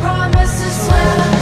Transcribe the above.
Promises will